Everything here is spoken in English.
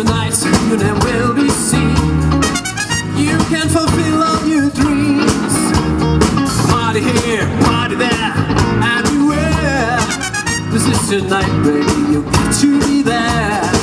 Tonight you never will be seen. You can fulfill all your dreams. Party here, party there, everywhere. This is your night, baby, you get to be there.